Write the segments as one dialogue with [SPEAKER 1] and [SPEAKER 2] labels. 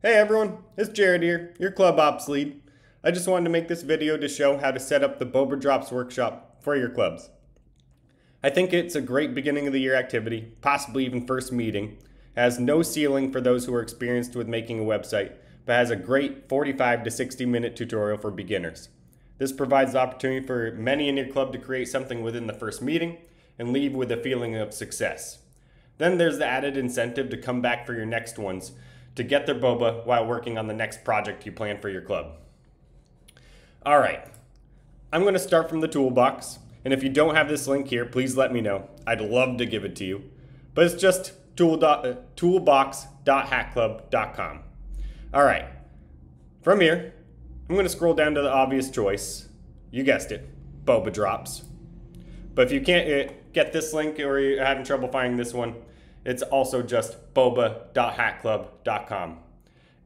[SPEAKER 1] Hey everyone, it's Jared here, your Club Ops lead. I just wanted to make this video to show how to set up the Boba Drops workshop for your clubs. I think it's a great beginning of the year activity, possibly even first meeting. Has no ceiling for those who are experienced with making a website, but has a great 45 to 60 minute tutorial for beginners. This provides the opportunity for many in your club to create something within the first meeting and leave with a feeling of success. Then there's the added incentive to come back for your next ones to get their boba while working on the next project you plan for your club. All right, I'm going to start from the toolbox. And if you don't have this link here, please let me know. I'd love to give it to you. But it's just tool uh, toolbox.hackclub.com. All right, from here, I'm going to scroll down to the obvious choice. You guessed it, boba drops. But if you can't uh, get this link or you're having trouble finding this one, it's also just boba.hackclub.com.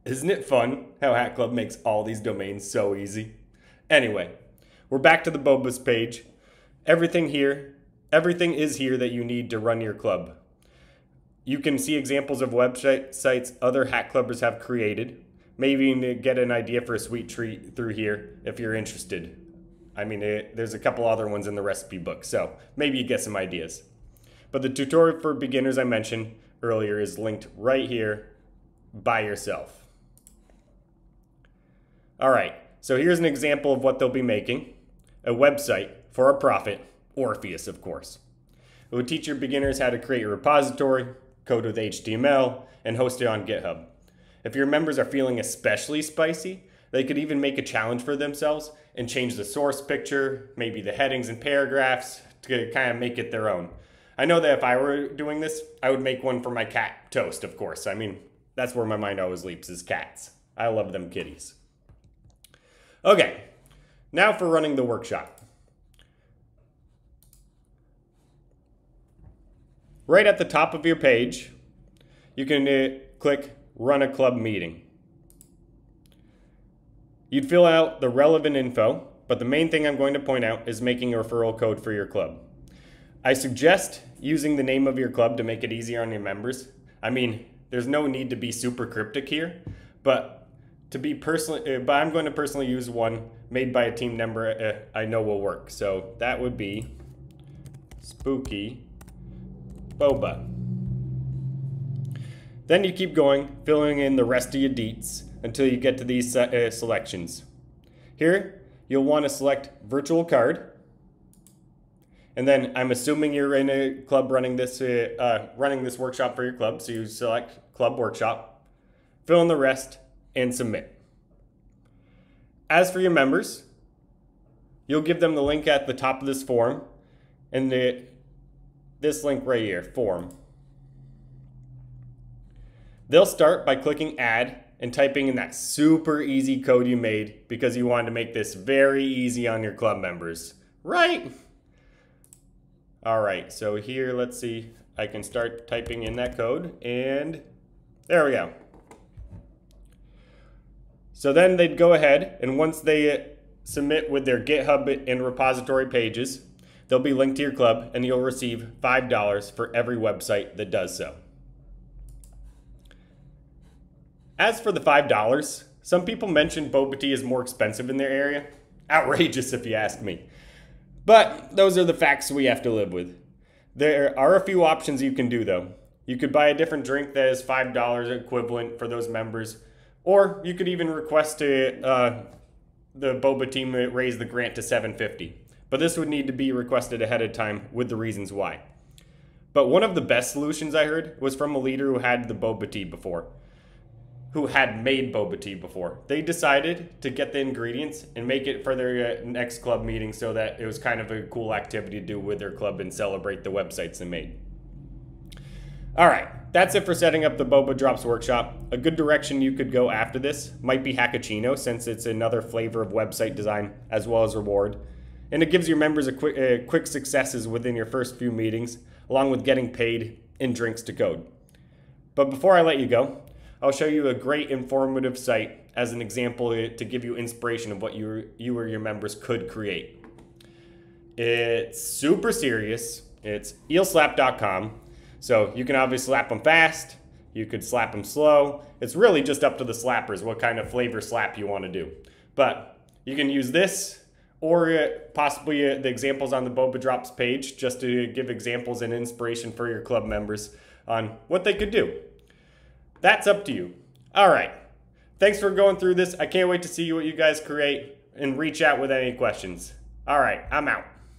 [SPEAKER 1] Isn't it fun how Hack Club makes all these domains so easy? Anyway, we're back to the Boba's page. Everything here, everything is here that you need to run your club. You can see examples of websites other hack clubbers have created. Maybe even get an idea for a sweet treat through here if you're interested. I mean, it, there's a couple other ones in the recipe book, so maybe you get some ideas. But the tutorial for beginners I mentioned earlier is linked right here by yourself. All right, so here's an example of what they'll be making. A website for a profit, Orpheus, of course. It will teach your beginners how to create a repository, code with HTML, and host it on GitHub. If your members are feeling especially spicy, they could even make a challenge for themselves and change the source picture, maybe the headings and paragraphs to kind of make it their own. I know that if I were doing this, I would make one for my cat Toast, of course. I mean, that's where my mind always leaps is cats. I love them kitties. Okay, now for running the workshop. Right at the top of your page, you can uh, click Run a Club Meeting. You'd fill out the relevant info, but the main thing I'm going to point out is making a referral code for your club. I suggest using the name of your club to make it easier on your members. I mean, there's no need to be super cryptic here, but to be personally, uh, but I'm going to personally use one made by a team member uh, I know will work. So that would be Spooky Boba. Then you keep going, filling in the rest of your deets until you get to these uh, selections. Here, you'll want to select virtual card and then I'm assuming you're in a club running this uh, uh, running this workshop for your club. So you select club workshop, fill in the rest, and submit. As for your members, you'll give them the link at the top of this form, and the this link right here, form. They'll start by clicking add and typing in that super easy code you made because you wanted to make this very easy on your club members, right? All right, so here, let's see, I can start typing in that code and there we go. So then they'd go ahead and once they submit with their GitHub and repository pages, they'll be linked to your club and you'll receive $5 for every website that does so. As for the $5, some people mentioned boba tea is more expensive in their area. Outrageous if you ask me. But those are the facts we have to live with. There are a few options you can do though. You could buy a different drink that is $5 equivalent for those members, or you could even request to, uh, the boba team raise the grant to 750 but this would need to be requested ahead of time with the reasons why. But one of the best solutions I heard was from a leader who had the boba tea before who had made boba tea before. They decided to get the ingredients and make it for their uh, next club meeting so that it was kind of a cool activity to do with their club and celebrate the websites they made. All right, that's it for setting up the Boba Drops workshop. A good direction you could go after this might be Hackaccino, since it's another flavor of website design as well as reward. And it gives your members a quick, uh, quick successes within your first few meetings, along with getting paid in drinks to code. But before I let you go, I'll show you a great informative site as an example to give you inspiration of what you, you or your members could create. It's super serious. It's eelslap.com. So you can obviously slap them fast, You could slap them slow. It's really just up to the slappers what kind of flavor slap you want to do. But you can use this or uh, possibly uh, the examples on the Boba Drops page just to give examples and inspiration for your club members on what they could do. That's up to you. All right. Thanks for going through this. I can't wait to see what you guys create and reach out with any questions. All right, I'm out.